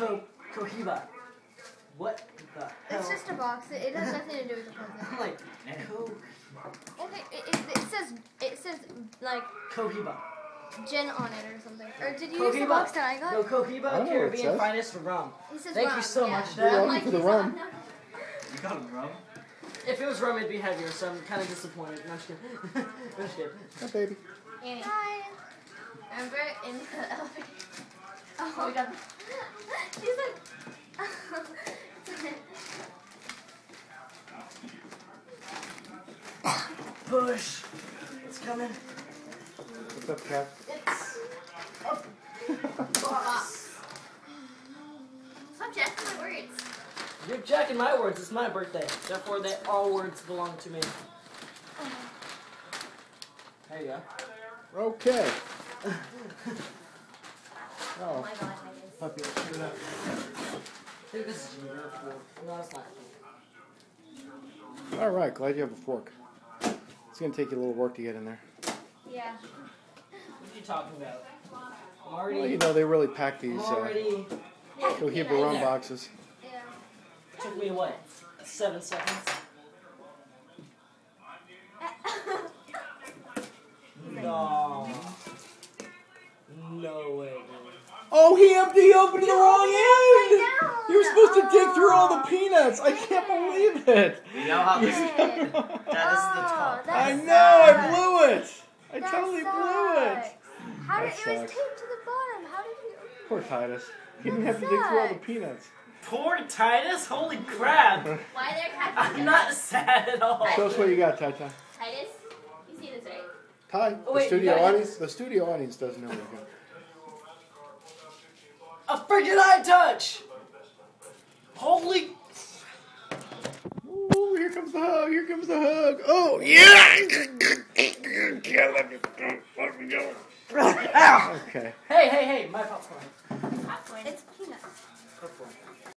Co Cohiba. What the hell? It's just a box. It, it has nothing to do with the present. Like Co Okay, it, it, it says it says like Cohiba. gin on it or something. Or did you use the Cohiba. box that I got? No Cohiba I don't know what it Caribbean finest rum. It says Thank you so yeah. much, You're Dad. welcome Like, for the rum. You got a rum? If it was rum, it'd be heavier, so I'm kind of disappointed. No, I'm just kidding. I'm just kidding. Hi, baby. Annie. Hi. Remember in the elevator? Oh, we got. She's like. Push. It's coming. What's up, Cat? It's Stop jacking my words. You're jacking my words. It's my birthday. Therefore, they all words belong to me. There you go. Okay. Oh Oh, my god, I guess. puppy, let's do that. This is your fork. No, it's not. All right, glad you have a fork. It's gonna take you a little work to get in there. Yeah. What are you talking about? I'm Well, you know they really pack I'm these uh, already. Cohiba rum boxes. Yeah. Took me what? Seven seconds. No. No way, dude. Oh, he emptied he opened the wrong end. down. You were supposed to dig through all the oh, peanuts. I can't believe it. You know how this Dang. Dad, this is the oh, top. I know, I blew it. I That totally blew it. How did That it was sucks. taped to the bottom? How did you? Poor Titus. He didn't have to dig through all the peanuts. Poor Titus. Holy crap. Why there I'm not sad at all. Show us what you got, Ty Ty. Titus, you see this right? Ty, Oh, the wait, you studio audience. The studio audience doesn't know what you got. A freaking iTouch. Holy. Ooh, here comes the hug. Here comes the hug. Oh yeah. Ow. Okay. Hey, hey, hey. My popcorn. It's peanuts. Popcorn.